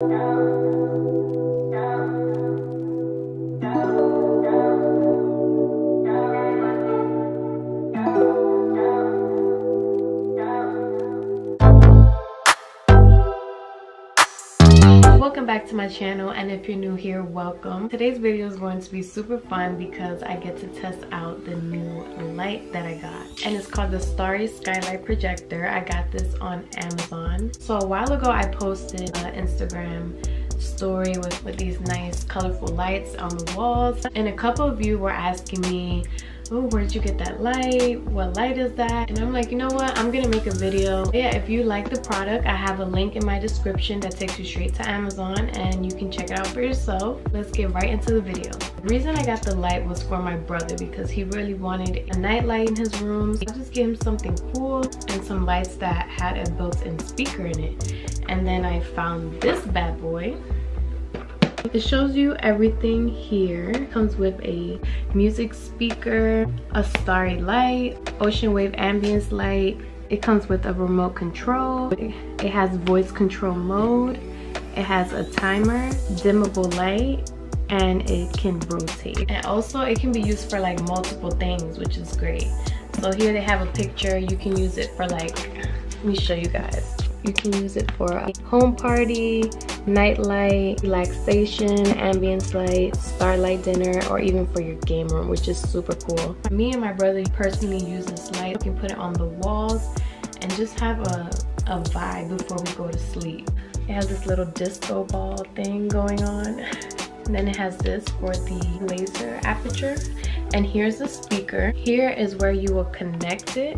welcome back to my channel and if you're new here welcome. Today's video is going to be super fun because i get to test out the new light that i got and it's called the starry skylight projector. I got this on amazon. So a while ago i posted an instagram story with with these nice colorful lights on the walls and a couple of you were asking me oh where'd you get that light? What light is that? And i'm like you know what? I'm gonna make a video. Yeah if you like the product i have a link in my description that takes you straight to amazon and you can check it out for yourself. Let's get right into the video. The reason i got the light was for my brother because he really wanted a night light in his room. I just gave him something cool and some lights that had a built-in speaker in it. And then i found this bad boy it shows you everything here. Comes with a music speaker, a starry light, ocean wave ambience light. It comes with a remote control. It has voice control mode. It has a timer, dimmable light, and it can rotate. And also it can be used for like multiple things, which is great. So here they have a picture. You can use it for like, let me show you guys. You can use it for a home party, night light, relaxation, ambience light, starlight dinner, or even for your game room, which is super cool. Me and my brother personally use this light. You can put it on the walls and just have a, a vibe before we go to sleep. It has this little disco ball thing going on. And then it has this for the laser aperture. And here's the speaker. Here is where you will connect it.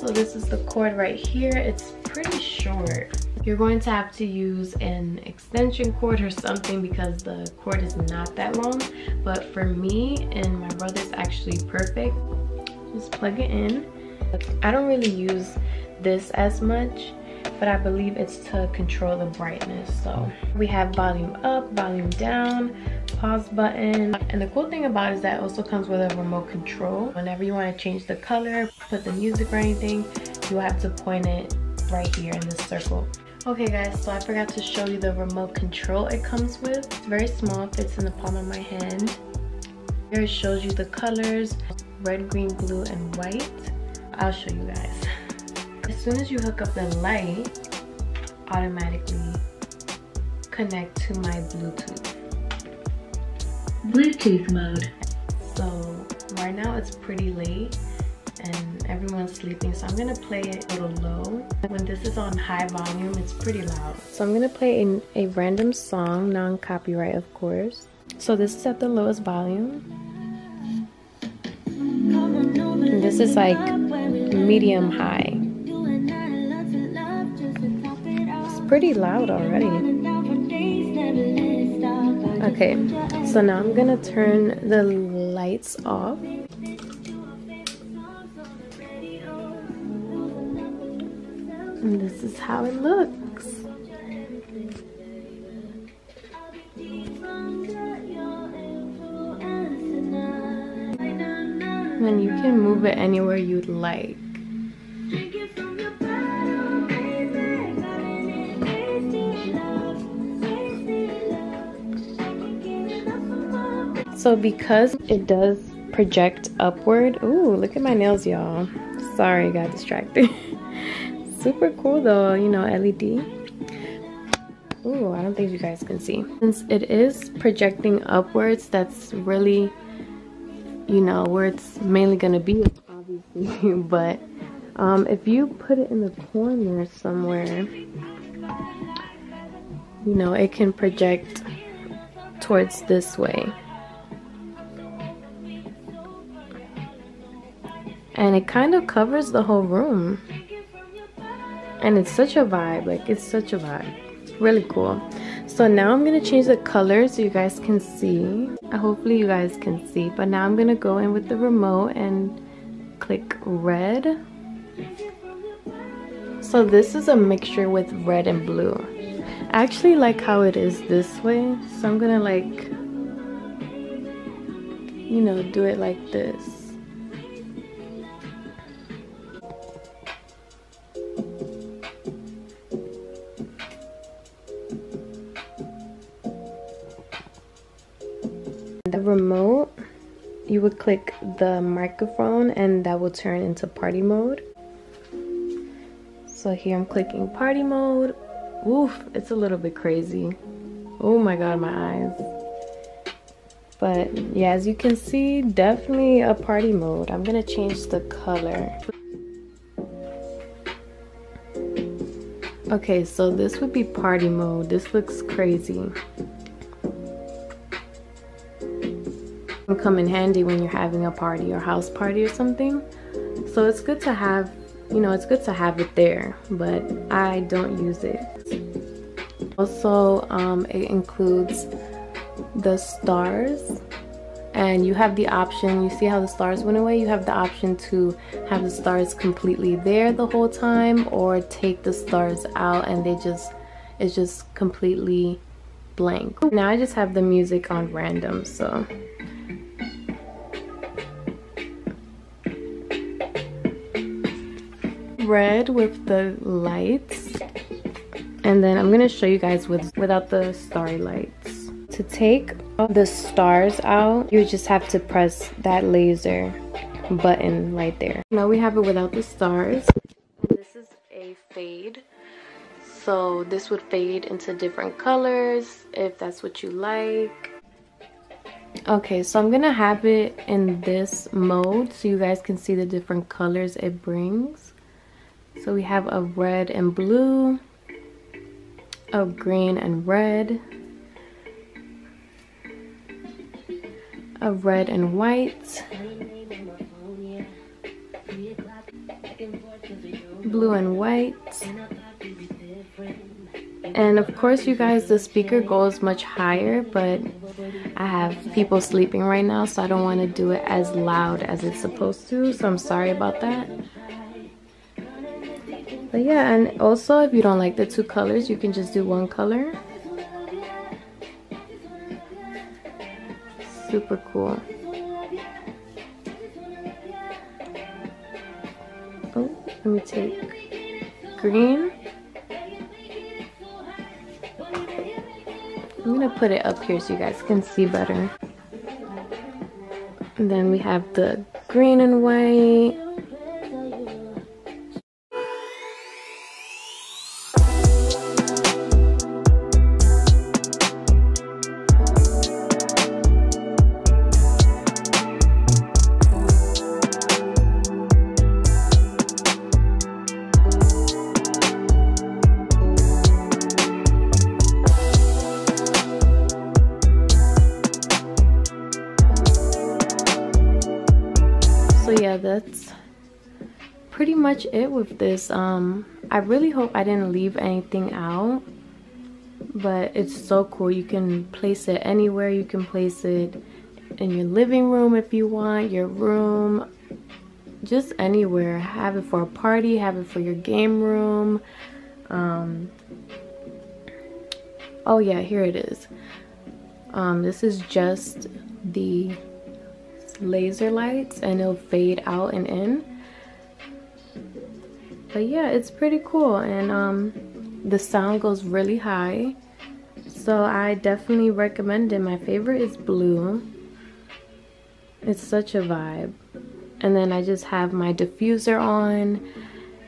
So this is the cord right here. It's pretty short. You're going to have to use an extension cord or something because the cord is not that long. But for me and my brother's actually perfect. Just plug it in. I don't really use this as much but I believe it's to control the brightness. So oh. we have volume up, volume down, pause button. And the cool thing about it is that it also comes with a remote control. Whenever you want to change the color, put the music or anything, you have to point it right here in this circle. Okay guys, so I forgot to show you the remote control it comes with. It's very small, fits in the palm of my hand. Here it shows you the colors, red, green, blue, and white. I'll show you guys. As soon as you hook up the light, automatically connect to my Bluetooth. Bluetooth mode. So right now it's pretty late and everyone's sleeping so I'm gonna play it a little low. When this is on high volume it's pretty loud. So I'm gonna play a, a random song, non-copyright of course. So this is at the lowest volume. And this is like medium high. Pretty loud already. Okay, so now I'm gonna turn the lights off. And this is how it looks. And you can move it anywhere you'd like. So because it does project upward, ooh, look at my nails, y'all. Sorry, got distracted. Super cool though, you know, LED. Ooh, I don't think you guys can see. Since it is projecting upwards, that's really, you know, where it's mainly gonna be, obviously. but um, if you put it in the corner somewhere, you know, it can project towards this way. And it kind of covers the whole room. And it's such a vibe like it's such a vibe. Really cool. So now i'm gonna change the color so you guys can see. Uh, hopefully you guys can see. But now i'm gonna go in with the remote and click red. So this is a mixture with red and blue. I actually like how it is this way. So i'm gonna like you know do it like this remote, you would click the microphone and that will turn into party mode. So here I'm clicking party mode. Oof, it's a little bit crazy. Oh my god, my eyes. But yeah, as you can see, definitely a party mode. I'm gonna change the color. Okay, so this would be party mode. This looks crazy. Come in handy when you're having a party or house party or something. So it's good to have, you know, it's good to have it there, but I don't use it. Also, um, it includes the stars and you have the option you see how the stars went away you have the option to have the stars completely there the whole time or take the stars out and they just it's just completely blank now I just have the music on random so red with the lights and then I'm gonna show you guys with without the starry lights to take the stars out, you just have to press that laser button right there. Now we have it without the stars. This is a fade. So this would fade into different colors if that's what you like. Okay, so I'm gonna have it in this mode so you guys can see the different colors it brings. So we have a red and blue, a green and red, a red and white, blue and white. And of course, you guys, the speaker goes much higher, but I have people sleeping right now, so I don't want to do it as loud as it's supposed to, so I'm sorry about that. But yeah, and also if you don't like the two colors, you can just do one color. super cool. Oh, let me take green. I'm gonna put it up here so you guys can see better. And then we have the green and white. Much it with this um i really hope i didn't leave anything out but it's so cool. You can place it anywhere. You can place it in your living room if you want your room just anywhere. Have it for a party have it for your game room um oh yeah here it is. Um this is just the laser lights and it'll fade out and in but yeah it's pretty cool and um the sound goes really high. So I definitely recommend it. My favorite is blue. It's such a vibe. And then I just have my diffuser on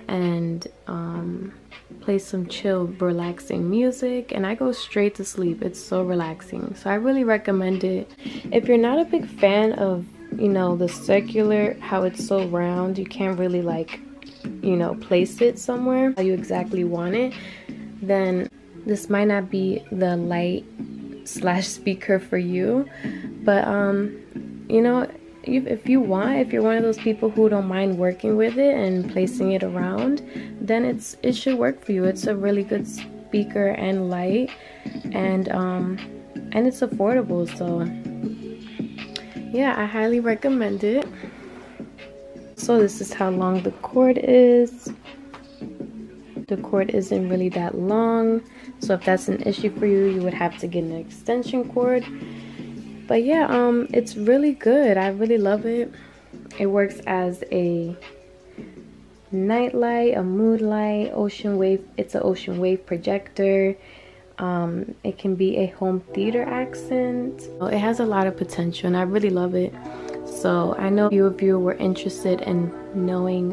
and um play some chill relaxing music and I go straight to sleep. It's so relaxing. So I really recommend it. If you're not a big fan of you know, the circular, how it's so round, you can't really like, you know, place it somewhere how you exactly want it, then this might not be the light slash speaker for you. But, um, you know, if you want, if you're one of those people who don't mind working with it and placing it around, then it's it should work for you. It's a really good speaker and light, and um, and it's affordable. So yeah i highly recommend it so this is how long the cord is. The cord isn't really that long. So if that's an issue for you you would have to get an extension cord. But yeah um it's really good. I really love it. It works as a night light a mood light ocean wave it's an ocean wave projector. Um, it can be a home theater accent. It has a lot of potential and I really love it. So I know a few of you were interested in knowing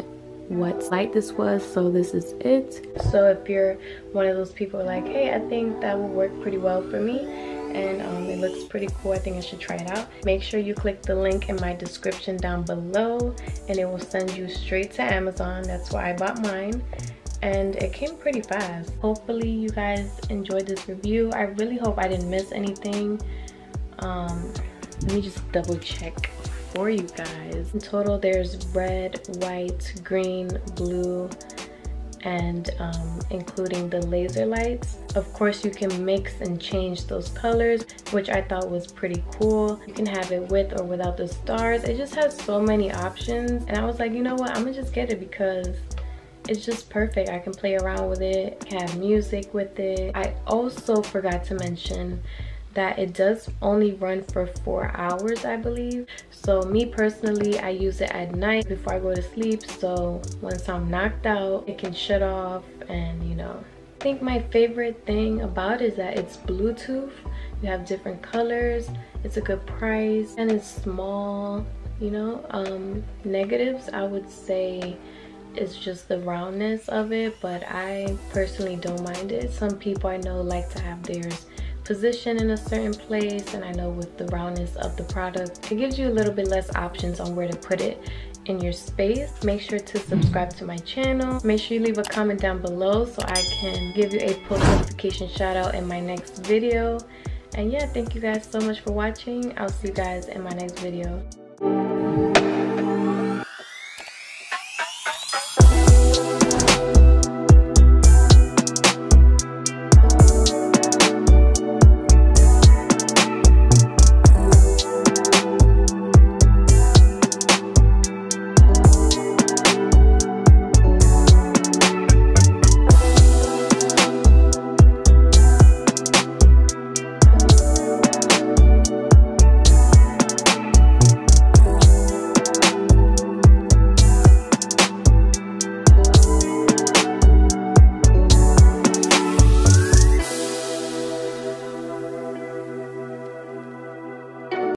what light this was so this is it. So if you're one of those people like hey i think that will work pretty well for me and um, it looks pretty cool i think i should try it out make sure you click the link in my description down below and it will send you straight to amazon that's why i bought mine and it came pretty fast. Hopefully you guys enjoyed this review. I really hope i didn't miss anything. Um, let me just double check for you guys. In total, there's red, white, green, blue, and um, including the laser lights. Of course, you can mix and change those colors, which I thought was pretty cool. You can have it with or without the stars. It just has so many options. And I was like, you know what, I'm gonna just get it because it's just perfect. I can play around with it, have music with it. I also forgot to mention that it does only run for four hours i believe. So me personally i use it at night before i go to sleep. So once i'm knocked out it can shut off and you know. I think my favorite thing about is that it's bluetooth. You have different colors. It's a good price and it's small you know. Um negatives i would say it's just the roundness of it but i personally don't mind it. Some people i know like to have theirs position in a certain place and I know with the roundness of the product it gives you a little bit less options on where to put it in your space. Make sure to subscribe to my channel. Make sure you leave a comment down below so I can give you a post notification shout out in my next video. And yeah thank you guys so much for watching. I'll see you guys in my next video